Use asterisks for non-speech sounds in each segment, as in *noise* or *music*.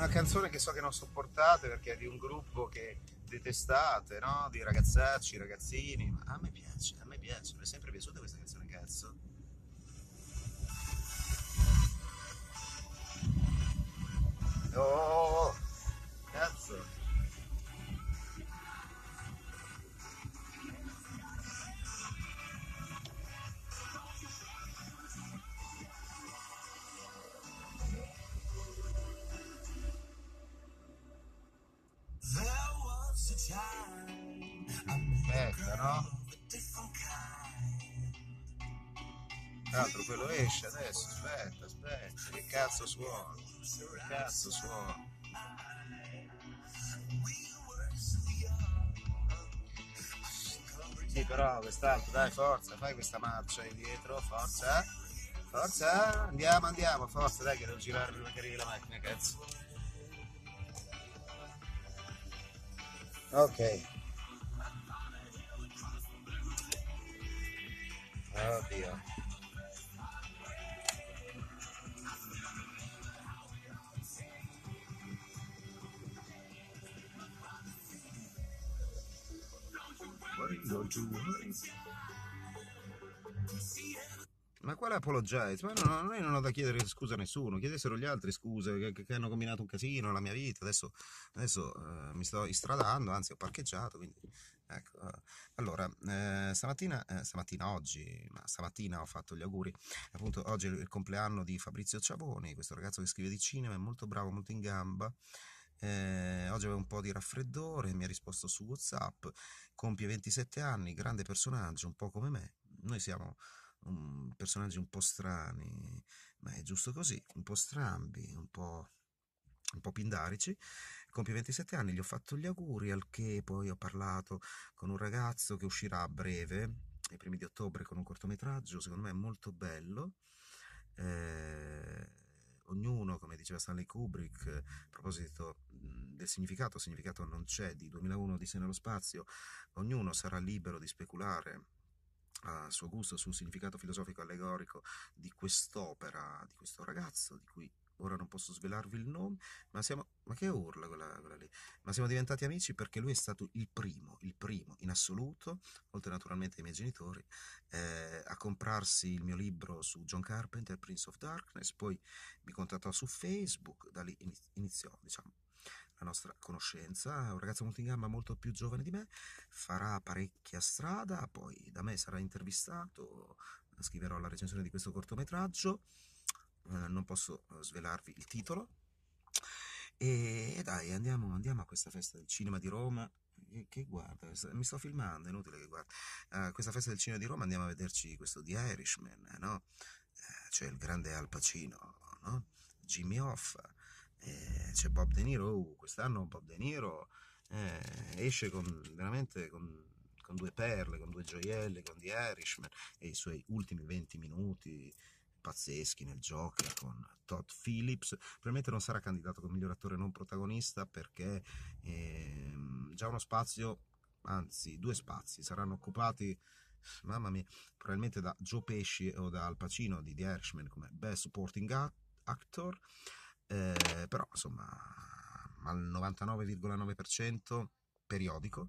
una canzone che so che non sopportate perché è di un gruppo che detestate, no? Di ragazzacci, ragazzini, ma a me piace, a me piace, mi è sempre piaciuta questa canzone, cazzo. Oh, cazzo. Aspetta, no? Tra l'altro quello esce adesso, aspetta, aspetta, che cazzo suona? Che cazzo suona? Sì, però quest'altro, dai, forza, fai questa marcia indietro, forza, forza, andiamo, andiamo, forza, dai che devo girare prima che arrivi la macchina, cazzo. Okay. Oh dear. What are you to worry? Ma quale apologize? Ma no, no, io non ho da chiedere scusa a nessuno, chiedessero gli altri scuse che, che hanno combinato un casino nella mia vita, adesso, adesso uh, mi sto istradando, anzi ho parcheggiato, quindi ecco. Uh, allora, eh, stamattina, eh, stamattina oggi, ma stamattina ho fatto gli auguri, appunto oggi è il compleanno di Fabrizio Ciavoni, questo ragazzo che scrive di cinema, è molto bravo, molto in gamba, eh, oggi aveva un po' di raffreddore, mi ha risposto su WhatsApp, compie 27 anni, grande personaggio, un po' come me. Noi siamo um, personaggi un po' strani, ma è giusto così, un po' strambi, un po', un po' pindarici. Compie 27 anni, gli ho fatto gli auguri, al che poi ho parlato con un ragazzo che uscirà a breve, ai primi di ottobre, con un cortometraggio, secondo me molto bello. Eh, ognuno, come diceva Stanley Kubrick, a proposito del significato, significato non c'è, di 2001 di Se nello spazio, ognuno sarà libero di speculare a suo gusto sul significato filosofico allegorico di quest'opera, di questo ragazzo, di cui ora non posso svelarvi il nome, ma siamo, ma che urla quella, quella, lì, ma siamo diventati amici perché lui è stato il primo, il primo in assoluto, oltre naturalmente ai miei genitori, eh, a comprarsi il mio libro su John Carpenter, Prince of Darkness, poi mi contattò su Facebook, da lì iniziò, diciamo, la nostra conoscenza, un ragazzo molto in gamba, molto più giovane di me, farà parecchia strada, poi da me sarà intervistato, scriverò la recensione di questo cortometraggio, eh, non posso eh, svelarvi il titolo, e, e dai, andiamo, andiamo, a questa festa del cinema di Roma, che, guarda, mi sto filmando, è inutile che guarda, a questa festa del cinema di Roma andiamo a vederci questo The Irishman, no? Eh, c'è il grande Al Pacino, no? Jimmy Hoffa, eh, c'è Bob De Niro, uh, quest'anno Bob De Niro eh, esce con, veramente con, con, due perle, con due gioielli, con The Irishman e i suoi ultimi 20 minuti pazzeschi nel Joker con Todd Phillips. Probabilmente non sarà candidato come miglior attore non protagonista perché eh, già uno spazio anzi due spazi saranno occupati mamma mia probabilmente da Joe Pesci o da Al Pacino di The Irishman come Best Supporting Actor eh, però insomma al 99,9% periodico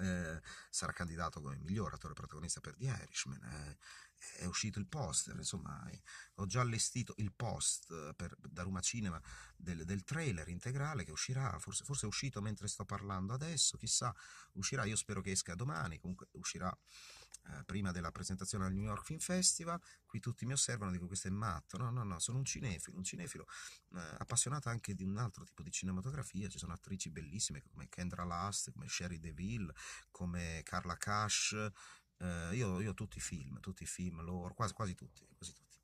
eh, sarà candidato come miglior attore protagonista per The Irishman. Eh, è uscito il poster, insomma, eh, ho già allestito il post per, da Roma Cinema del, del, trailer integrale che uscirà, forse, forse, è uscito mentre sto parlando adesso, chissà, uscirà, io spero che esca domani, comunque uscirà eh, prima della presentazione al New York Film Festival, qui tutti mi osservano, dico questo è matto, no, no, no, sono un cinefilo, un cinefilo eh, appassionato anche di un altro tipo di cinematografia, ci sono attrici bellissime come Kendra Last, come Sherry DeVille, come Carla Cash, eh, io, io tutti i film, tutti i film loro, quasi, quasi tutti, quasi tutti.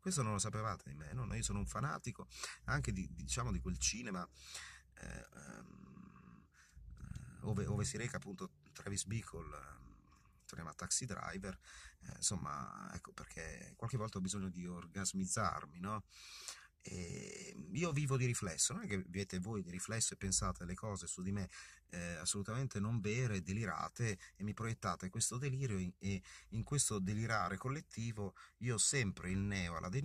Questo non lo sapevate di me, no? io sono un fanatico anche di, diciamo, di quel cinema eh, um, ove, ove, si reca appunto Travis Bickle torniamo a Taxi Driver, eh, insomma, ecco perché qualche volta ho bisogno di orgasmizzarmi, no? E io vivo di riflesso, non è che viete voi di riflesso e pensate le cose su di me eh, assolutamente non vere, delirate e mi proiettate questo delirio in, e in questo delirare collettivo io sempre il neo alla De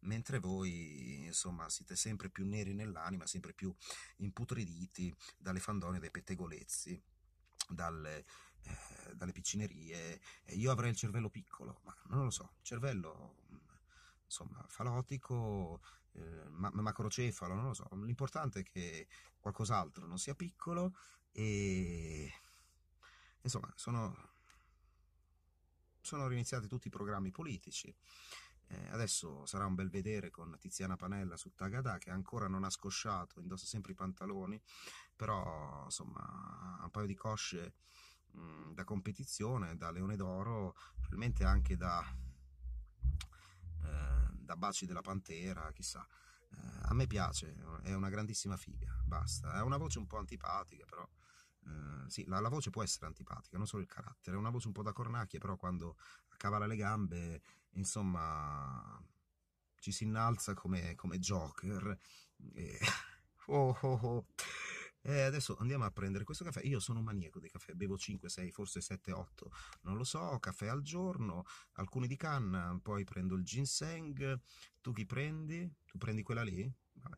mentre voi insomma siete sempre più neri nell'anima, sempre più imputriditi dalle fandonie dei pettegolezzi, dalle, eh, dalle piccinerie. Io avrei il cervello piccolo, ma non lo so, cervello insomma falotico, eh, macrocefalo, non lo so. L'importante è che qualcos'altro non sia piccolo e insomma sono, sono riniziati tutti i programmi politici. Eh, adesso sarà un bel vedere con Tiziana Panella su Tagada che ancora non ha scosciato, indossa sempre i pantaloni, però insomma un paio di cosce mh, da competizione, da Leone d'Oro, probabilmente anche da, da Baci della Pantera, chissà. Eh, a me piace, è una grandissima figa, basta. Ha una voce un po' antipatica, però. Eh, sì, la, la, voce può essere antipatica, non solo il carattere. È una voce un po' da cornacchia, però quando accavala le gambe, insomma, ci si innalza come, come Joker. E... *laughs* Oh, oh, oh. E adesso andiamo a prendere questo caffè. Io sono un maniaco di caffè, bevo 5, 6, forse 7, 8, non lo so, caffè al giorno, alcuni di canna, poi prendo il ginseng. Tu chi prendi? Tu prendi quella lì? Vabbè.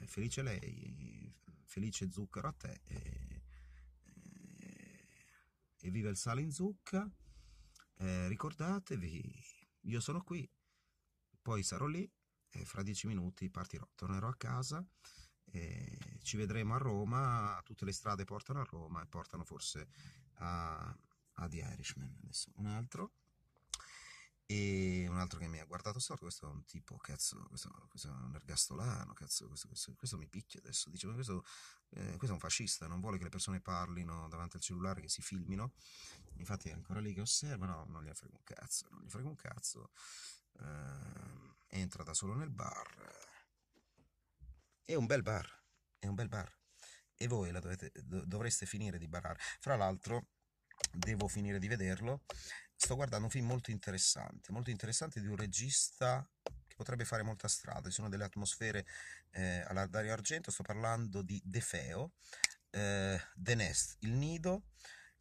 Eh, felice lei, felice zucchero a te. E, e, e viva il sale in zucca. Eh, ricordatevi, io sono qui, poi sarò lì e fra dieci minuti partirò, tornerò a casa e ci vedremo a Roma, tutte le strade portano a Roma e portano forse a, a The Irishman. Adesso un altro. E un altro che mi ha guardato storto, questo è un tipo, cazzo, questo, questo è un ergastolano, cazzo, questo, questo, questo mi picchia adesso, dice, questo, eh, questo è un fascista, non vuole che le persone parlino davanti al cellulare, che si filmino, infatti è ancora lì che osserva, no, non gli frega un cazzo, non gli frega un cazzo, eh, entra da solo nel bar, è un bel bar, è un bel bar. E voi dovete, dovreste finire di barare. Fra l'altro, devo finire di vederlo. Sto guardando un film molto interessante, molto interessante di un regista che potrebbe fare molta strada. Ci sono delle atmosfere eh, alla Argento. Sto parlando di De Feo, eh, The Nest, il nido.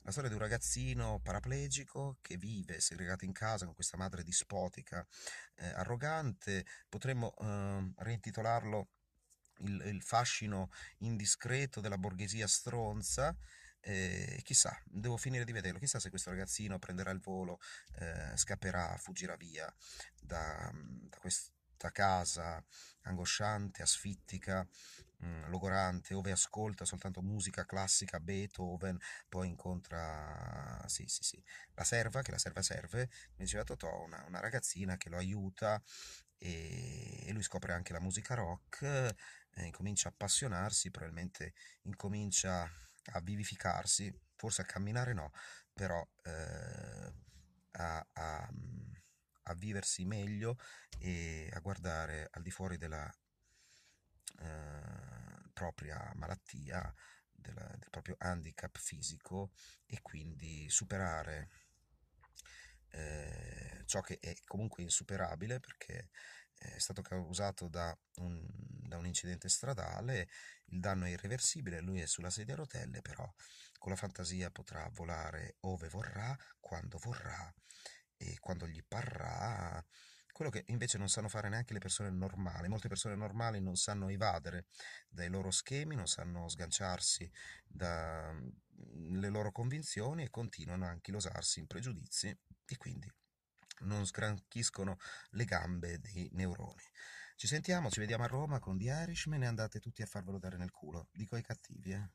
La storia di un ragazzino paraplegico che vive segregato in casa con questa madre dispotica, eh, arrogante. Potremmo eh, reintitolarlo il, il fascino indiscreto della borghesia stronza. Eh, chissà, devo finire di vederlo. Chissà se questo ragazzino prenderà il volo, eh, scapperà, fuggirà via da, da questa casa angosciante, asfittica, mh, mm, logorante, dove ascolta soltanto musica classica, Beethoven, poi incontra, sì, sì, sì, la serva, che la serva serve, mi diceva Totò, una, una ragazzina che lo aiuta e, e lui scopre anche la musica rock eh, incomincia a appassionarsi, probabilmente incomincia a vivificarsi, forse a camminare no, però eh, a, a, a, viversi meglio e a guardare al di fuori della eh, propria malattia, della, del proprio handicap fisico e quindi superare eh, ciò che è comunque insuperabile perché è stato causato da un, da un incidente stradale, il danno è irreversibile, lui è sulla sedia a rotelle, però con la fantasia potrà volare ove vorrà, quando vorrà e quando gli parrà. Quello che invece non sanno fare neanche le persone normali. Molte persone normali non sanno evadere dai loro schemi, non sanno sganciarsi dalle loro convinzioni e continuano a anchilosarsi in pregiudizi e quindi non sgranchiscono le gambe dei neuroni. Ci sentiamo, ci vediamo a Roma con The Irishman e andate tutti a farvelo dare nel culo. Dico ai cattivi, eh.